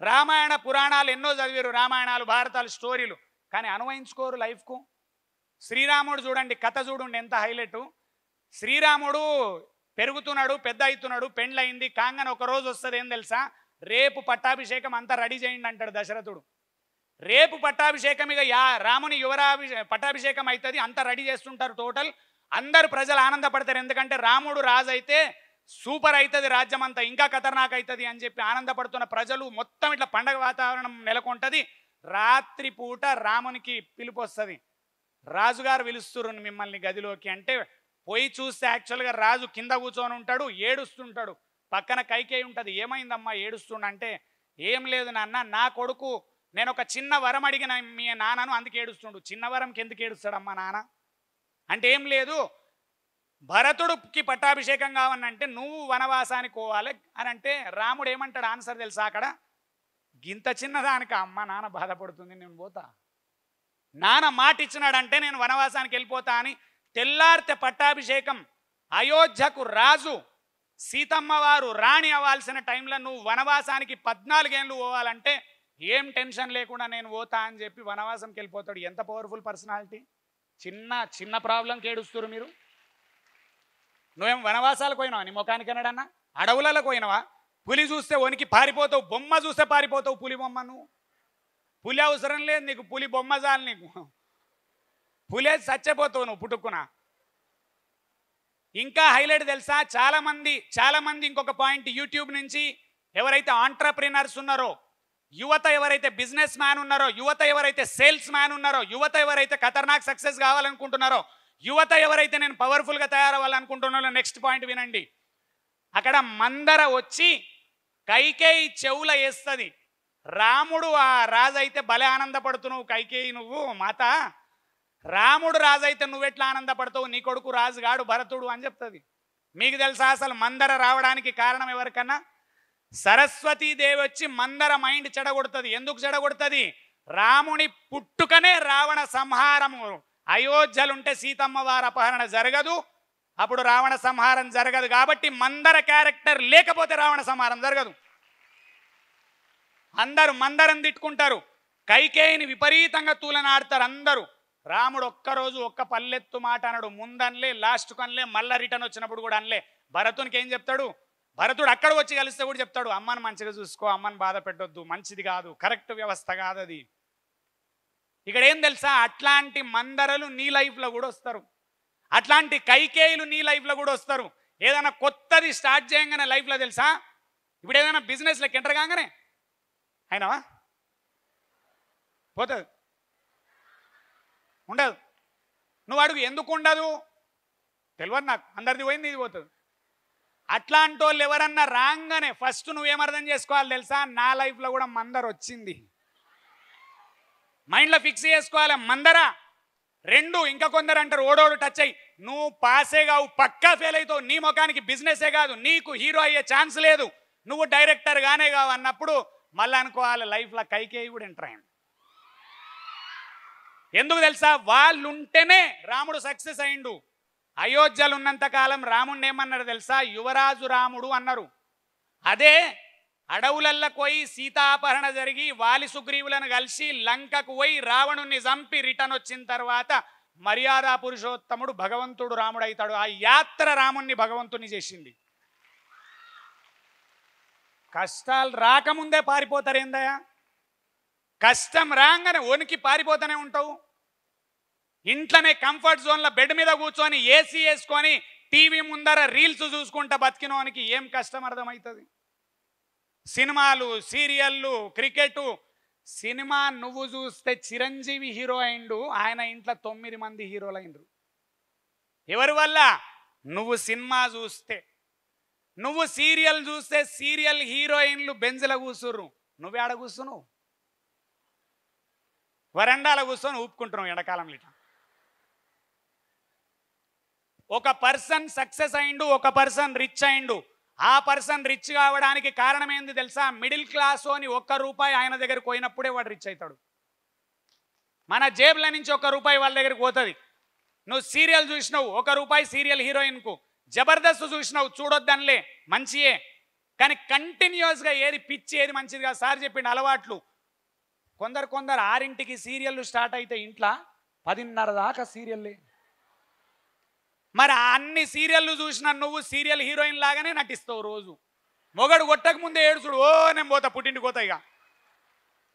రామాయణ పురాణాలు ఎన్నో చదివారు రామాయణాలు భారతాలు స్టోరీలు. కానీ అనువయించుకోరు లైఫ్కు. శ్రీరాముడు చూడండి కథ చూడండి ఎంత హైలైట్. శ్రీరాముడు పెరుగుతున్నాడు పెద్ద అవుతున్నాడు పెండ్లయింది కాంగన ఒక రోజు వస్తుంది ఏం తెలుసా? రేపు పట్టాభిషేకం అంతా రెడీ చేయండి అంటాడు దశరథుడు. రేపు పట్టాభిషేకం ఇక యా రాముని యువరాభిషే పట్టాభిషేకం అవుతుంది అంతా రెడీ చేస్తుంటారు టోటల్. అందరు ప్రజలు ఆనందపడతారు ఎందుకంటే రాముడు రాజు అయితే సూపర్ అవుతుంది రాజ్యం అంతా ఇంకా ఖతర్నాక్ అవుతుంది అని చెప్పి ఆనందపడుతున్న ప్రజలు మొత్తం ఇట్లా పండగ వాతావరణం నెలకొంటది. రాత్రి పూట రామునికి పిలుపు వస్తుంది రాజుగారు పిలుస్తున్నారు మిమ్మల్ని గదిలోకి అంటే పోయి చూస్తే యాక్చువల్గా రాజు కింద కూర్చొని ఉంటాడు ఏడుస్తుంటాడు. పక్కన కైకేయి ఉంటుంది ఏమైందమ్మా ఏడుస్తుండంటే ఏం లేదు నాన్న నా కొడుకు నేను ఒక చిన్న వరం అడిగిన మీ నాన్నను అందుకు ఏడుస్తుండు. చిన్న వరంకి ఎందుకు ఏడుస్తాడమ్మా నాన్న? అంటే ఏం లేదు భరతుడికి పట్టాభిషేకం కావనంటే నువ్వు వనవాసానికి పోవాలి అని అంటే రాముడు ఏమంటాడు? ఆన్సర్ తెలుసా అక్కడ? గింత చిన్నదానికి అమ్మ నాన్న బాధపడుతుంది నేను పోతా. నాన్న మాట ఇచ్చినాడంటే నేను వనవాసానికి వెళ్ళిపోతా అని తెల్లారితే పట్టాభిషేకం అయోధ్యకు రాజు సీతమ్మ వారు రాణి అవ్వాల్సిన టైంలో నువ్వు వనవాసానికి పద్నాలుగేళ్ళు పోవాలంటే ఏం టెన్షన్ లేకుండా నేను పోతా అని చెప్పి వనవాసంకి వెళ్ళిపోతాడు. ఎంత పవర్ఫుల్ పర్సనాలిటీ చిన్న చిన్న ప్రాబ్లంకి కేడుస్తురు మీరు. నువ్వేం వనవాసాలకు పోయినావా? నీ ముఖానికి అన్నాడన్నా అడవులలో పోయినావా? పులి చూస్తే వనికి పారిపోతావు బొమ్మ చూస్తే పారిపోతావు పులి బొమ్మ నువ్వు. పులి అవసరం లేదు నీకు పులి బొమ్మ చాలు నీకు. పులే చచ్చిపోతావు నువ్వు పుట్టుకున ఇంకా హైలైట్ తెలుసా? చాలామంది చాలామంది ఇంకొక పాయింట్ యూట్యూబ్ నుంచి ఎవరైతే ఆంటర్ప్రినర్స్ ఉన్నారో యువత ఎవరైతే బిజినెస్ మ్యాన్ ఉన్నారో యువత ఎవరైతే సేల్స్ మ్యాన్ ఉన్నారో యువత ఎవరైతే ఖతర్నాక్ సక్సెస్ కావాలనుకుంటున్నారో యువత ఎవరైతే నేను పవర్ఫుల్గా తయారవ్వాలనుకుంటున్నానో నెక్స్ట్ పాయింట్ వినండి. అక్కడ మందర వచ్చి కైకేయి చెవుల వేస్తుంది రాముడు ఆ రాజు అయితే భలే ఆనందపడుతున్నావు కైకేయి నువ్వు మాత. రాముడు రాజు అయితే నువ్వెట్లా ఆనందపడతావు? నీ కొడుకు రాజు గాడు భరతుడు అని చెప్తుంది. మీకు తెలుసా అసలు మందర రావడానికి కారణం ఎవరికన్నా? సరస్వతీదేవి వచ్చి మందర మైండ్ చెడగొడుతుంది. ఎందుకు చెడగొడుతుంది? రాముని పుట్టుకనే రావణ సంహారము. అయోధ్యలుంటే సీతమ్మ వారి అపహరణ జరగదు. అప్పుడు రావణ సంహారం జరగదు కాబట్టి మందర క్యారెక్టర్ లేకపోతే రావణ సంహారం జరగదు. అందరూ మందరం తిట్టుకుంటారు. కైకేయిని విపరీతంగా తూలనాడతారు అందరూ. రాముడు ఒక్కరోజు ఒక్క పల్లెత్తు మాట అనడు. ముందనలే లాస్ట్ కనలే మళ్ళా రిటర్న్ వచ్చినప్పుడు కూడా అనలే. భరతునికి ఏం చెప్తాడు? భరతుడు అక్కడ వచ్చి కలిస్తే కూడా చెప్తాడు. అమ్మని మంచిగా చూసుకో అమ్మని బాధ పెట్టొద్దు మంచిది కాదు కరెక్ట్ వ్యవస్థ కాదు అది ఇక్కడ ఏం తెలుసా? అట్లాంటి మందరలు నీ లైఫ్లో కూడా వస్తారు. అట్లాంటి కైకేయులు నీ లైఫ్లో కూడా వస్తారు. ఏదైనా కొత్తది స్టార్ట్ చేయగానే లైఫ్లో తెలుసా? ఇప్పుడు ఏదైనా బిజినెస్లోకి ఎంటర్ కాగానే అయినావా? పోతుంది. ఉండదు. నువ్వు అడుగు ఎందుకు ఉండదు? తెలియదు నాకు. అందరిది పోయింది ఇది పోతుంది. అట్లాంటి వాళ్ళు ఎవరన్నా రాగానే ఫస్ట్ నువ్వేమర్థం చేసుకోవాలి తెలుసా? నా లైఫ్లో కూడా మందర వచ్చింది మైండ్లో ఫిక్స్ చేసుకోవాలి మందరా? రెండు ఇంకా కొందరు అంటారు ఓడోడు టచ్ అయ్యి. నువ్వు పాసే కావు పక్కా ఫెయిల్ అవుతావు. నీ ముఖానికి బిజినెసే కాదు నీకు హీరో అయ్యే ఛాన్స్ లేదు. నువ్వు డైరెక్టర్ గానే కావు అన్నప్పుడు మళ్ళీ అనుకోవాలి లైఫ్లో కైకేయి కూడా ఎంటర్ అయింది ఎందుకు తెలుసా? వాళ్ళుంటేనే రాముడు సక్సెస్ అయిండు అయోధ్యలు ఉన్నంతకాలం కాలం ఏమన్నారు తెలుసా? యువరాజు రాముడు అన్నారు. అదే అడవులల్లో పోయి సీతాపహరణ జరిగి వాలి సుగ్రీవులను కలిసి లంకకు పోయి రావణుణ్ణి చంపి రిటర్న్ వచ్చిన తర్వాత మర్యాద పురుషోత్తముడు భగవంతుడు రాముడైతాడు. ఆ యాత్ర రాముణ్ణి భగవంతుని చేసింది. కష్టాలు రాకముందే పారిపోతారు ఏందయ్యా కష్టం రాగానే వణికి పారిపోతూనే ఉంటావు. ఇంట్లోనే కంఫర్ట్ జోన్లో బెడ్ మీద కూర్చొని ఏసీ వేసుకొని టీవీ ముందర రీల్స్ చూసుకుంటా బతికినోనికి ఏం కష్టం అర్థమవుతుంది? సినిమాలు సీరియళ్ళు క్రికెట్. సినిమా నువ్వు చూస్తే చిరంజీవి హీరో అయిండు ఆయన ఇంట్లో తొమ్మిది మంది హీరోలు అయిండ్రు. ఎవరి వల్ల? నువ్వు సినిమా చూస్తే. నువ్వు సీరియల్ చూస్తే సీరియల్ హీరోయిన్లు బెంజ్ల కూర్చుర్రు నువ్వేడ కూర్చున్నావు వరండాల కూర్చొని ఊపుకుంటున్నావు ఎండాకాలం ఇట్లా ఒక పర్సన్ సక్సెస్ అయిండు ఒక పర్సన్ రిచ్ అయిండు. ఆ పర్సన్ రిచ్ కావడానికి కారణం ఏంది తెలుసా? మిడిల్ క్లాస్ అని ఒక్క రూపాయి ఆయన దగ్గరికి పోయినప్పుడే వాడు రిచ్ అవుతాడు. మన జేబుల నుంచి ఒక రూపాయి వాళ్ళ దగ్గరికి పోతుంది. నువ్వు సీరియల్ చూసినావు ఒక రూపాయి సీరియల్ హీరోయిన్కు జబర్దస్త్ చూసినావు చూడొద్దనిలే మంచియే. కానీ కంటిన్యూస్గా ఏది పిచ్చి ఏది మంచిదిగా సార్ చెప్పిండు అలవాట్లు. కొందరు కొందరు ఆరింటికి సీరియల్ స్టార్ట్ అయితే ఇంట్లో పదిన్నర దాకా సీరియల్లే మరి అన్ని సీరియళ్ళు చూసిన నువ్వు సీరియల్ హీరోయిన్ లాగానే నటిస్తావు రోజు. మొగడు కొట్టక ముందే ఏడుచుడు ఓ నేను పోతా పుట్టింటి పోతా ఇక.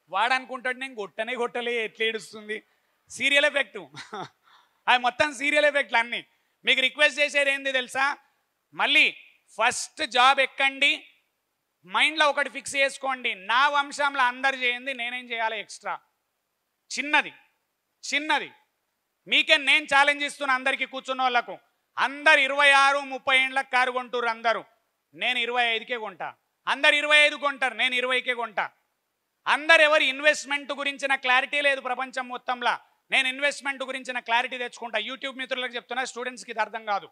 వాడు అనుకుంటాడు నేను కొట్టనే కొట్టలే ఎట్లా ఏడుస్తుంది? Serial effect. అది మొత్తం సీరియల్ ఎఫెక్ట్లు అన్నీ. మీకు రిక్వెస్ట్ చేసేది ఏంది తెలుసా? మళ్ళీ ఫస్ట్ జాబ్ ఎక్కండి మైండ్లో ఒకటి ఫిక్స్ చేసుకోండి. నా వంశంలో అందరు చేయండి నేనేం చేయాలి ఎక్స్ట్రా? చిన్నది చిన్నది. మీకే నేను ఛాలెంజ్ ఇస్తున్నా అందరికీ కూర్చున్న వాళ్ళకు అందరు ఇరవై ఆరు ముప్పై ఏండ్లకు కారు కొంటారు అందరూ. నేను ఇరవై ఐదుకే కొంటా. అందరు ఇరవై ఐదు కొంటారు నేను ఇరవైకే కొంటా. అందరు ఎవరు ఇన్వెస్ట్మెంట్ గురించిన క్లారిటీ లేదు ప్రపంచం మొత్తంలో. నేను ఇన్వెస్ట్మెంట్ గురించిన క్లారిటీ తెచ్చుకుంటా. యూట్యూబ్ మిత్రులకు చెప్తున్నా స్టూడెంట్స్కి ఇది అర్థం కాదు.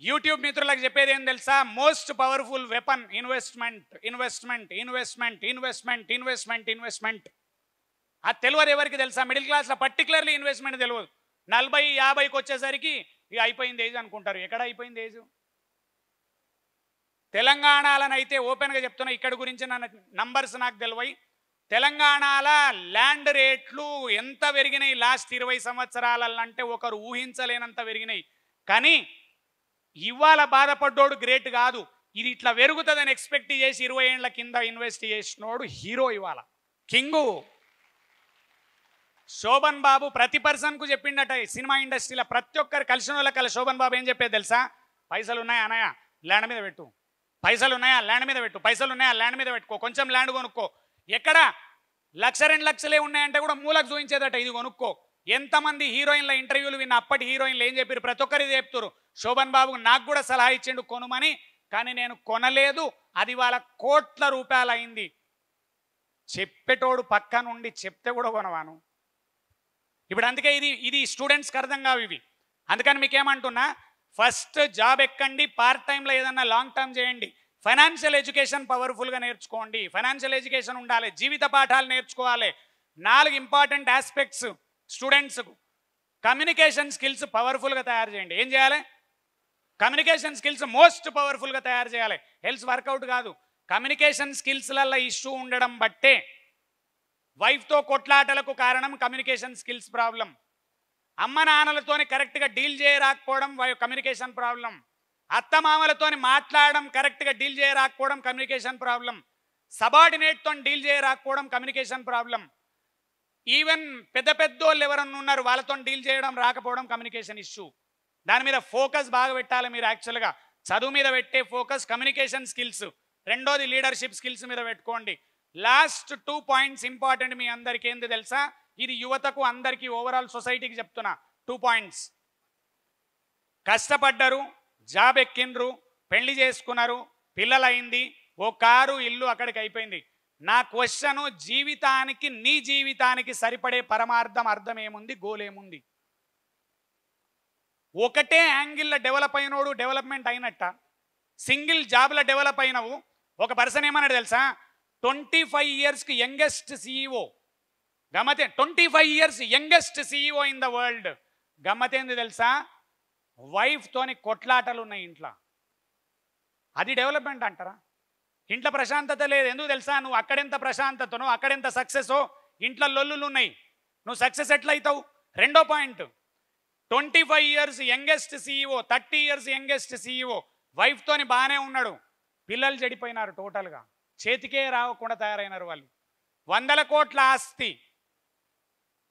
యూట్యూబ్ మిత్రులకు చెప్పేది ఏం తెలుసా? Most powerful weapon investment investment investment investment investment investment ఆ తెలియదు ఎవరికి తెలుసా? మిడిల్ క్లాస్లో పర్టికులర్లీ ఇన్వెస్ట్మెంట్ తెలియదు నలభై యాభైకి వచ్చేసరికి ఇక అయిపోయింది ఏజ్ అనుకుంటారు. ఎక్కడ అయిపోయింది ఏజ్? తెలంగాణలోనైతే ఓపెన్గా చెప్తున్నా ఇక్కడ గురించి నన్ను నంబర్స్ నాకు తెలివై తెలంగాణల ల్యాండ్ రేట్లు ఎంత పెరిగినాయి లాస్ట్ ఇరవై సంవత్సరాలంటే ఒకరు ఊహించలేనంత పెరిగినాయి. కానీ ఇవాళ బాధపడ్డోడు గ్రేట్ కాదు. ఇది ఇట్లా పెరుగుతుందని ఎక్స్పెక్ట్ చేసి ఇరవై ఏళ్ళ కింద ఇన్వెస్ట్ చేసినోడు హీరో ఇవాళ. కింగు! శోభన్ బాబు ప్రతి పర్సన్కు చెప్పిండట ఈ సినిమా ఇండస్ట్రీలో ప్రతి ఒక్కరు కలిసిన వాళ్ళకి శోభన్ బాబు ఏం చెప్పేది తెలుసా? పైసలు ఉన్నాయా? అన్నయ్య ల్యాండ్ మీద పెట్టు. పైసలు ఉన్నాయా? ల్యాండ్ మీద పెట్టు. పైసలు ఉన్నాయా? ల్యాండ్ మీద పెట్టుకో. కొంచెం ల్యాండ్ కొనుక్కో. ఎక్కడ? లక్ష రెండు లక్షలే ఉన్నాయంటే కూడా మూలకు చూపించేదట. ఇది కొనుక్కో. ఎంతమంది హీరోయిన్ల ఇంటర్వ్యూలు విన్న అప్పటి హీరోయిన్లు ఏం చెప్పారు? ప్రతి ఒక్కరు చెప్తారు శోభన్ బాబుకు నాకు కూడా సలహా ఇచ్చిండు కొనుమని. కానీ నేను కొనలేదు. అది వాళ్ళ కోట్ల రూపాయలు అయింది చెప్పేటోడు పక్క నుండి చెప్తే కూడా కొనవాను. ఇప్పుడు అందుకే ఇది ఇది స్టూడెంట్స్కి అర్థం కావు ఇవి. అందుకని మీకు ఏమంటున్నా ఫస్ట్ జాబ్ ఎక్కండి పార్ట్ టైంలో ఏదన్నా లాంగ్ టర్మ్ చేయండి. ఫైనాన్షియల్ ఎడ్యుకేషన్ పవర్ఫుల్గా నేర్చుకోండి. ఫైనాన్షియల్ ఎడ్యుకేషన్ ఉండాలి జీవిత పాఠాలు నేర్చుకోవాలి. నాలుగు ఇంపార్టెంట్ ఆస్పెక్ట్స్ స్టూడెంట్స్కు కమ్యూనికేషన్ స్కిల్స్ పవర్ఫుల్గా తయారు చేయండి. ఏం చేయాలి? కమ్యూనికేషన్ స్కిల్స్ మోస్ట్ పవర్ఫుల్గా తయారు చేయాలి. హెల్త్ వర్కౌట్ కాదు. కమ్యూనికేషన్ స్కిల్స్లలో ఇష్యూ ఉండడం బట్టే వైఫ్తో కొట్లాటలకు కారణం కమ్యూనికేషన్ స్కిల్స్ ప్రాబ్లం అమ్మ నాన్నలతోని కరెక్ట్గా డీల్ చేయరాకపోవడం కమ్యూనికేషన్ ప్రాబ్లం అత్తమామలతోని మాట్లాడడం కరెక్ట్గా డీల్ చేయరాకపోవడం కమ్యూనికేషన్ ప్రాబ్లం సబార్డినేట్తో డీల్ చేయరాకపోవడం కమ్యూనికేషన్ ప్రాబ్లం ఈవెన్ పెద్ద పెద్దోళ్ళు ఎవరన్నా ఉన్నారు వాళ్ళతో డీల్ చేయడం రాకపోవడం కమ్యూనికేషన్ ఇష్యూ దాని మీద ఫోకస్ బాగా పెట్టాలి మీరు యాక్చువల్గా చదువు మీద పెట్టే ఫోకస్ కమ్యూనికేషన్ స్కిల్స్ రెండోది లీడర్షిప్ స్కిల్స్ మీద పెట్టుకోండి. లాస్ట్ టూ పాయింట్స్ ఇంపార్టెంట్ మీ అందరికీ ఏంది తెలుసా? ఇది యువతకు అందరికీ ఓవరాల్ సొసైటీకి చెప్తున్నా. టూ పాయింట్స్ కష్టపడ్డరు జాబ్ ఎక్కిండ్రు పెళ్ళి చేసుకున్నారు పిల్లలైంది ఓ కారు ఇల్లు అక్కడికి అయిపోయింది. నా క్వశ్చన్ జీవితానికి నీ జీవితానికి సరిపడే పరమార్థం అర్థం ఏముంది గోల్ ఏముంది ఒకటే యాంగిల్లో డెవలప్ అయినోడు డెవలప్మెంట్ అయినట్ట. సింగిల్ జాబ్లో డెవలప్ అయినవు. ఒక పర్సన్ ఏమన్నాడు తెలుసా? ట్వంటీ ఫైవ్ ఇయర్స్కి youngest CEO గమతే twenty five years youngest CEO in the world గమ్మతేంది తెలుసా? వైఫ్తోని కొట్లాటలు ఉన్నాయి ఇంట్లో. అది డెవలప్మెంట్ అంటారా? ఇంట్లో ప్రశాంతత లేదు. ఎందుకు తెలుసా? నువ్వు అక్కడెంత ప్రశాంతతనో అక్కడెంత సక్సెస్ ఇంట్లో లొల్లులు ఉన్నాయి. నువ్వు సక్సెస్ ఎట్లయితావు? రెండో point twenty five years youngest CEO thirty years youngest CEO వైఫ్తోని బాగానే ఉన్నాడు. పిల్లలు చెడిపోయినారు టోటల్గా చేతికే రావకుండా తయారైనారు వాళ్ళు. వందల కోట్ల ఆస్తి.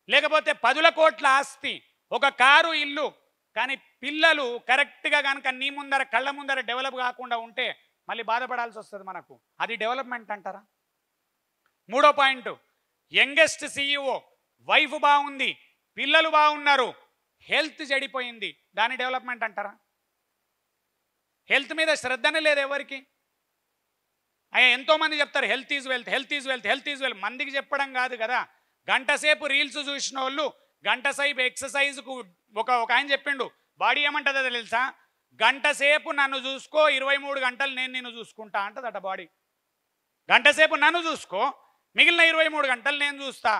లేకపోతే పదుల కోట్ల ఆస్తి. ఒక కారు ఇల్లు. కానీ పిల్లలు కరెక్ట్గా కనుక నీ ముందర కళ్ళ ముందర డెవలప్ కాకుండా ఉంటే మళ్ళీ బాధపడాల్సి వస్తుంది మనకు. అది డెవలప్మెంట్ అంటారా? మూడో పాయింట్. Youngest CEO. వైఫ్ బాగుంది. పిల్లలు బాగున్నారు. హెల్త్ చెడిపోయింది. దాని డెవలప్మెంట్ అంటారా? హెల్త్ మీద శ్రద్ధనే లేదు ఎవరికి. అయ్యా ఎంతోమంది చెప్తారు health is wealth health is wealth health is wealth మందికి చెప్పడం కాదు కదా. గంటసేపు రీల్స్ చూసిన వాళ్ళు గంటసేపు ఎక్సర్సైజ్కు ఒక ఒక ఆయన చెప్పిండు బాడీ ఏమంటుందో తెలుసా? గంటసేపు నన్ను చూసుకో ఇరవై మూడు గంటలు నేను నిన్ను చూసుకుంటా అంటదట బాడీ గంటసేపు నన్ను చూసుకో మిగిలిన ఇరవై మూడు గంటలు నేను చూస్తా.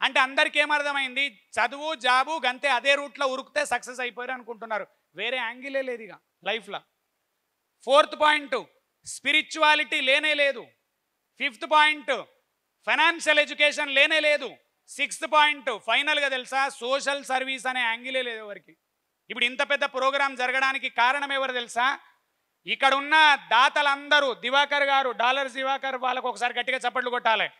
అంటే అందరికీ ఏమర్థమైంది చదువు జాబు గంతే అదే రూట్లో ఉరికితే సక్సెస్ అయిపోయారు అనుకుంటున్నారు. వేరే యాంగిలే లేదు ఇక లైఫ్లో ఫోర్త్ పాయింట్ స్పిరిచువాలిటీ లేనే లేదు. ఫిఫ్త్ పాయింట్ ఫైనాన్షియల్ ఎడ్యుకేషన్ లేనే లేదు. సిక్స్త్ పాయింట్ ఫైనల్గా తెలుసా? సోషల్ సర్వీస్ అనే యాంగిలే లేదు ఎవరికి. ఇప్పుడు ఇంత పెద్ద ప్రోగ్రాం జరగడానికి కారణం ఎవరు తెలుసా? ఇక్కడ ఉన్న దాతలందరూ దివాకర్ గారు డాలర్స్ దివాకర్ వాళ్ళకు ఒకసారి గట్టిగా చప్పట్లు కొట్టాలి.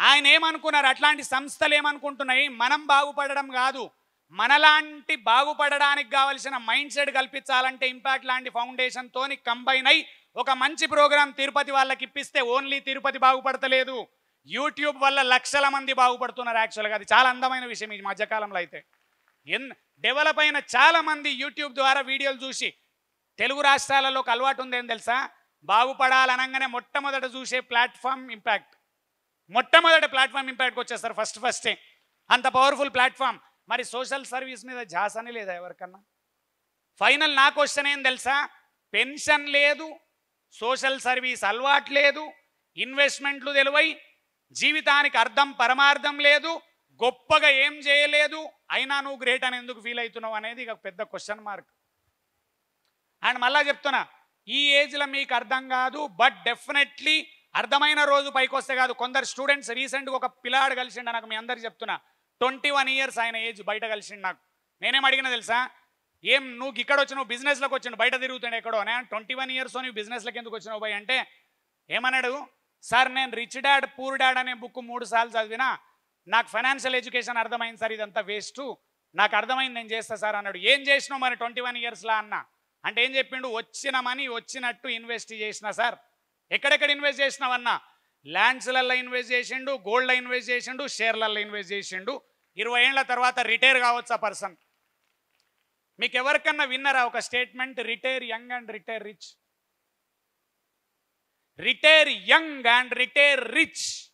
ఆయన ఏమనుకున్నారు అట్లాంటి సంస్థలు ఏమనుకుంటున్నాయి మనం బాగుపడడం కాదు. మనలాంటి బాగుపడడానికి కావలసిన మైండ్ సెట్ కల్పించాలంటే ఇంపాక్ట్ లాంటి ఫౌండేషన్ తోని కంబైన్ అయి ఒక మంచి ప్రోగ్రాం తిరుపతి వాళ్ళకి ఇప్పిస్తే ఓన్లీ తిరుపతి బాగుపడతలేదు. యూట్యూబ్ వల్ల లక్షల మంది బాగుపడుతున్నారు యాక్చువల్గా. అది చాలా అందమైన విషయం ఈ మధ్యకాలంలో అయితే. ఎన్ డెవలప్ అయిన చాలా మంది యూట్యూబ్ ద్వారా వీడియోలు చూసి తెలుగు రాష్ట్రాలలోకి అలవాటు ఉందేం తెలుసా? బాగుపడాలనగానే మొట్టమొదట చూసే ప్లాట్ఫామ్ ఇంపాక్ట్. మొట్టమొదటి ప్లాట్ఫామ్ ఇంపాక్ట్కి వచ్చేస్తారు ఫస్ట్ ఫస్టే. అంత పవర్ఫుల్ ప్లాట్ఫామ్. మరి సోషల్ సర్వీస్ మీద జాసని లేదా ఎవరికన్నా? ఫైనల్ నా క్వశ్చన్ ఏం తెలుసా? పెన్షన్ లేదు సోషల్ సర్వీస్ అలవాటు లేదు ఇన్వెస్ట్మెంట్లు తెలివై జీవితానికి అర్థం పరమార్థం లేదు గొప్పగా ఏం చేయలేదు అయినా నువ్వు గ్రేట్ అని ఎందుకు ఫీల్ అవుతున్నావు అనేది ఇక పెద్ద క్వశ్చన్ మార్క్. అండ్ మళ్ళా చెప్తున్నా ఈ ఏజ్లో మీకు అర్థం కాదు బట్ డెఫినెట్లీ అర్థమైన రోజు పైకి వస్తే కాదు. కొందరు స్టూడెంట్స్ రీసెంట్గా ఒక పిల్లాడు కలిసిండ నాకు మీ అందరికి చెప్తున్నా. ట్వంటీ వన్ ఇయర్స్ ఆయన ఏజ్ బయట కలిసిండు నాకు. నేనేం అడిగినా తెలుసా? ఏం నువ్వు ఇక్కడ వచ్చి నువ్వు బిజినెస్లోకి వచ్చిండు బయట తిరుగుతుండే ఎక్కడో? నేను ట్వంటీ వన్ ఇయర్స్ నువ్వు బిజినెస్లోకి ఎందుకు వచ్చినావు పోయి అంటే ఏమన్నాడు? సార్ నేను రిచ్ డాడ్ పూర్ డాడ్ అనే బుక్ మూడు సార్లు చదివినా నాకు ఫైనాన్షియల్ ఎడ్యుకేషన్ అర్థమైంది సార్ ఇదంతా వేస్ట్ నాకు అర్థమైంది నేను చేస్తా సార్ అన్నాడు. ఏం చేసినావు మరి ట్వంటీ వన్ ఇయర్స్లా అన్న. అంటే ఏం చెప్పిండు? వచ్చిన మనీ వచ్చినట్టు ఇన్వెస్ట్ చేసిన సార్. ఎక్కడెక్కడ ఇన్వెస్ట్ చేసినావన్నా ల్యాండ్స్లలో ఇన్వెస్ట్ చేసిండు గోల్డ్లో ఇన్వెస్ట్ చేసిండు షేర్లలో ఇన్వెస్ట్ చేసిండు. ఇరవై ఏళ్ళ తర్వాత రిటైర్ కావచ్చు ఆ పర్సన్. మీకు ఎవరికన్నా విన్నరా ఒక statement? Retire young and retire rich. Retire young and retire rich.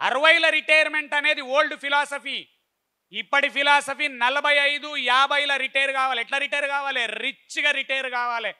అరవైల retirement అనేది ఓల్డ్ ఫిలాసఫీ. ఇప్పటి ఫిలాసఫీ నలభై ఐదు యాభైల రిటైర్ కావాలి. ఎట్లా రిటైర్ కావాలి? రిచ్గా రిటైర్ కావాలి.